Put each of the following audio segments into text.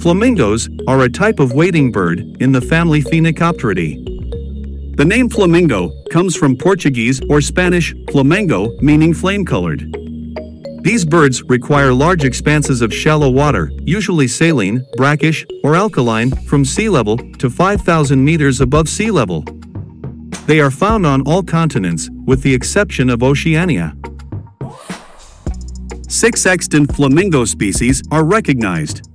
Flamingos are a type of wading bird in the family Phoenicopteridae. The name flamingo comes from Portuguese or Spanish flamengo, meaning flame-colored. These birds require large expanses of shallow water, usually saline, brackish, or alkaline, from sea level to 5,000 meters above sea level. They are found on all continents, with the exception of Oceania. Six extant flamingo species are recognized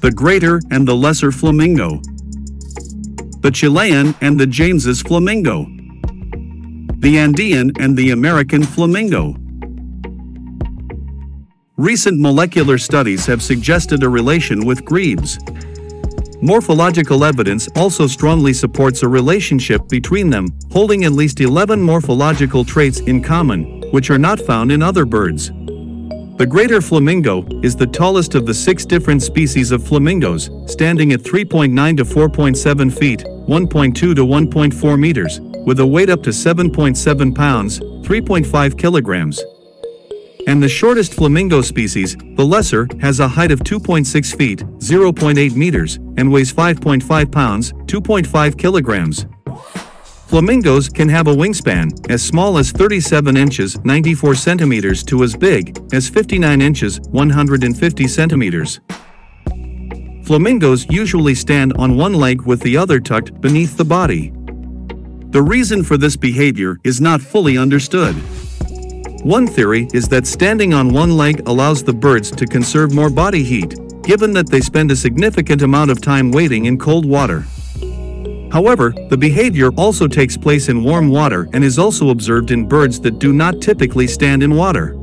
the greater and the lesser flamingo, the Chilean and the James's flamingo, the Andean and the American flamingo. Recent molecular studies have suggested a relation with grebes. Morphological evidence also strongly supports a relationship between them, holding at least 11 morphological traits in common, which are not found in other birds. The greater flamingo is the tallest of the six different species of flamingos, standing at 3.9 to 4.7 feet, 1.2 to 1.4 meters, with a weight up to 7.7 pounds, 3.5 kilograms. And the shortest flamingo species, the lesser, has a height of 2.6 feet, 0.8 meters, and weighs 5.5 pounds, 2.5 kilograms. Flamingos can have a wingspan as small as 37 inches 94 centimeters to as big as 59 inches 150 centimeters. Flamingos usually stand on one leg with the other tucked beneath the body. The reason for this behavior is not fully understood. One theory is that standing on one leg allows the birds to conserve more body heat, given that they spend a significant amount of time wading in cold water. However, the behavior also takes place in warm water and is also observed in birds that do not typically stand in water.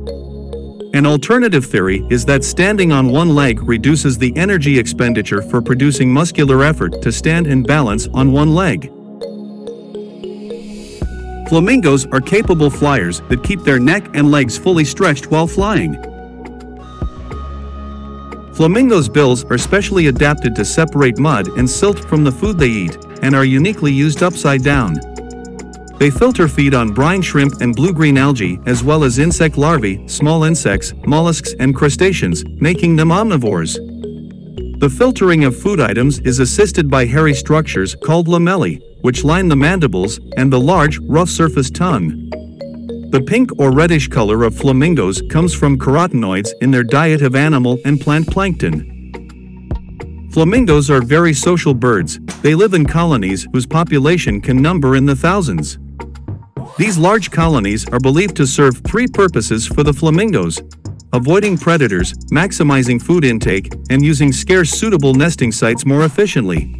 An alternative theory is that standing on one leg reduces the energy expenditure for producing muscular effort to stand and balance on one leg. Flamingos are capable flyers that keep their neck and legs fully stretched while flying. Flamingos' bills are specially adapted to separate mud and silt from the food they eat, and are uniquely used upside down. They filter feed on brine shrimp and blue-green algae as well as insect larvae, small insects, mollusks and crustaceans, making them omnivores. The filtering of food items is assisted by hairy structures called lamellae, which line the mandibles and the large, rough-surfaced tongue. The pink or reddish color of flamingos comes from carotenoids in their diet of animal and plant plankton. Flamingos are very social birds, they live in colonies whose population can number in the thousands. These large colonies are believed to serve three purposes for the flamingos avoiding predators, maximizing food intake, and using scarce suitable nesting sites more efficiently.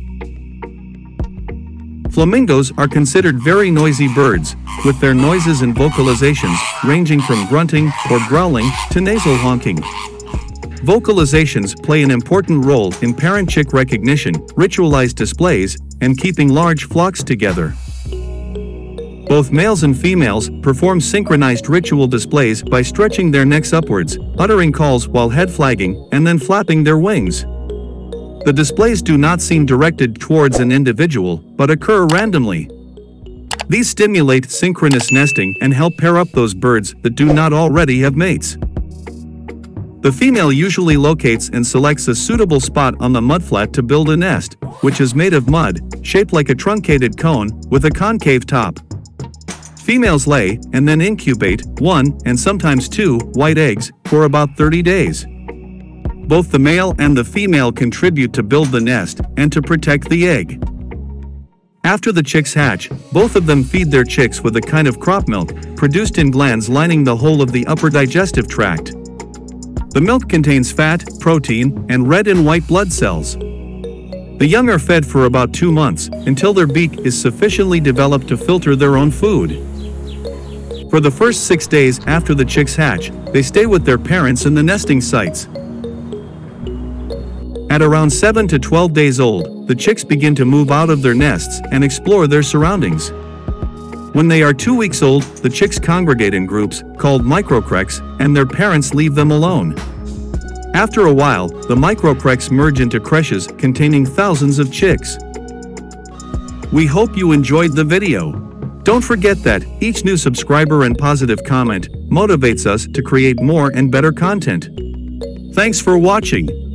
Flamingos are considered very noisy birds, with their noises and vocalizations ranging from grunting or growling to nasal honking. Vocalizations play an important role in parent-chick recognition, ritualized displays, and keeping large flocks together. Both males and females perform synchronized ritual displays by stretching their necks upwards, uttering calls while head flagging, and then flapping their wings. The displays do not seem directed towards an individual, but occur randomly. These stimulate synchronous nesting and help pair up those birds that do not already have mates. The female usually locates and selects a suitable spot on the mudflat to build a nest, which is made of mud, shaped like a truncated cone, with a concave top. Females lay, and then incubate, one, and sometimes two, white eggs, for about 30 days. Both the male and the female contribute to build the nest and to protect the egg. After the chicks hatch, both of them feed their chicks with a kind of crop milk, produced in glands lining the whole of the upper digestive tract. The milk contains fat, protein, and red and white blood cells. The young are fed for about two months, until their beak is sufficiently developed to filter their own food. For the first six days after the chicks hatch, they stay with their parents in the nesting sites. At around 7 to 12 days old, the chicks begin to move out of their nests and explore their surroundings. When they are two weeks old, the chicks congregate in groups, called microcreches, and their parents leave them alone. After a while, the microcreches merge into creches containing thousands of chicks. We hope you enjoyed the video. Don't forget that each new subscriber and positive comment motivates us to create more and better content. Thanks for watching.